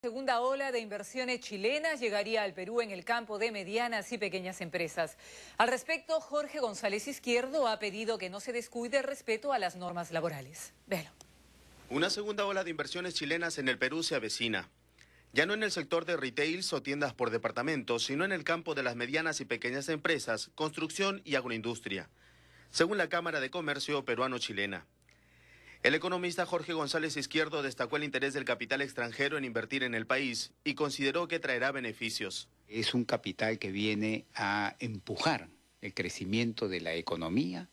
segunda ola de inversiones chilenas llegaría al Perú en el campo de medianas y pequeñas empresas. Al respecto, Jorge González Izquierdo ha pedido que no se descuide el respeto a las normas laborales. Velo. Una segunda ola de inversiones chilenas en el Perú se avecina. Ya no en el sector de retails o tiendas por departamentos, sino en el campo de las medianas y pequeñas empresas, construcción y agroindustria, según la Cámara de Comercio peruano-chilena. El economista Jorge González Izquierdo destacó el interés del capital extranjero en invertir en el país y consideró que traerá beneficios. Es un capital que viene a empujar el crecimiento de la economía,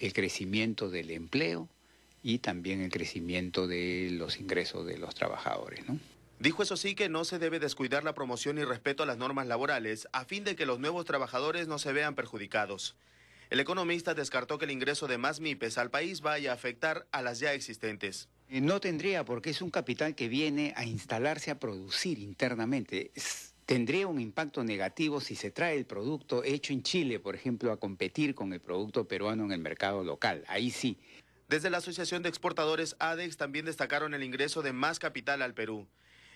el crecimiento del empleo y también el crecimiento de los ingresos de los trabajadores. ¿no? Dijo eso sí que no se debe descuidar la promoción y respeto a las normas laborales a fin de que los nuevos trabajadores no se vean perjudicados. El economista descartó que el ingreso de más MIPES al país vaya a afectar a las ya existentes. Eh, no tendría, porque es un capital que viene a instalarse a producir internamente. tendría un impacto negativo si se trae el producto hecho en Chile, por ejemplo, a competir con el producto peruano en el mercado local. Ahí sí. Desde la Asociación de Exportadores ADEX también destacaron el ingreso de más capital al Perú.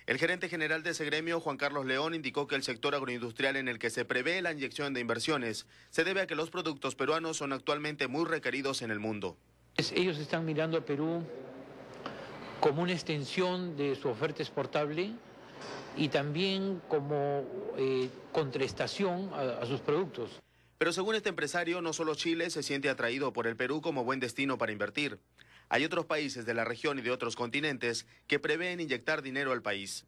El gerente general de ese gremio, Juan Carlos León, indicó que el sector agroindustrial en el que se prevé la inyección de inversiones se debe a que los productos peruanos son actualmente muy requeridos en el mundo. Ellos están mirando a Perú como una extensión de su oferta exportable y también como eh, contraestación a sus productos. Pero según este empresario, no solo Chile se siente atraído por el Perú como buen destino para invertir. Hay otros países de la región y de otros continentes que prevén inyectar dinero al país.